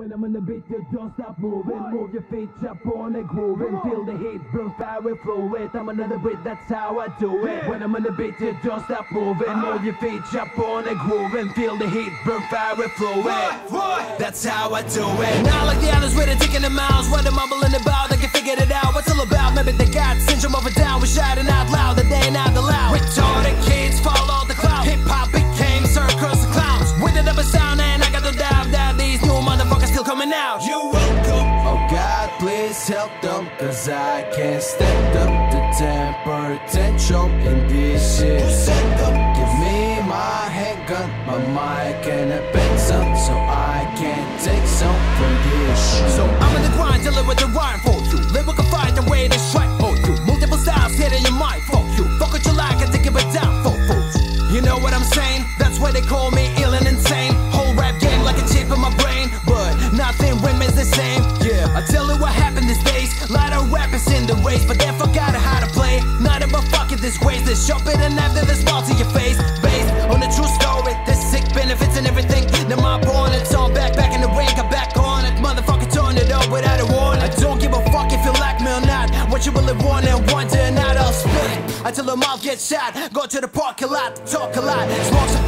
When I'm on the beat, you don't stop moving. Move your feet, jump on the grooving. Feel the heat, burn fire with fluid. I'm another beat, that's how I do it. When I'm on the beat, you don't stop moving. Uh-huh. Move your feet, jump on the grooving. Feel the heat, burn fire with fluid. That's how I do it. Now like the others dick in the mouths What they mumbling about, they can figure it out What's all about, maybe they got syndrome a down We're shouting please help them, cause I can't stand them. The temper tantrum in this shit. Give me my handgun, my mic, and a pencil, so I can take some from this shit. So I'm in the grind, dealing with the rhyme for you Lyrical fight, the way they strike for you Multiple styles hitting your mind for you Fuck what you like and take it down for fools You know what I'm saying? That's why they call me ill and insane Whole rap game like a chip in my brain But nothing remains the same Yeah, I tell you what happened Lot of rappers in the race But they forgot how to play. Nothing but fucking disgrace They shop it and after they smile to your face. Based on a true story There's sick benefits and everything. Now my opponent's on back, back in the ring I'm back on it. Motherfucker turn it up without a warning. I don't give a fuck if you like me or not. What you really want and want and I'll spit it Until the mouth gets shot Go to the parking lot, talk a lot. Smoke some